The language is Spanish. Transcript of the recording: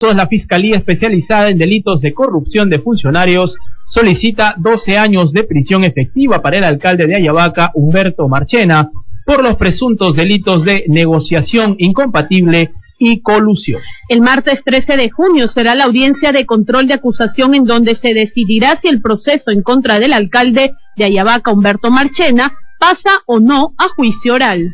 La Fiscalía Especializada en Delitos de Corrupción de Funcionarios solicita 12 años de prisión efectiva para el alcalde de Ayabaca, Humberto Marchena, por los presuntos delitos de negociación incompatible y colusión. El martes 13 de junio será la audiencia de control de acusación en donde se decidirá si el proceso en contra del alcalde de Ayabaca, Humberto Marchena, pasa o no a juicio oral.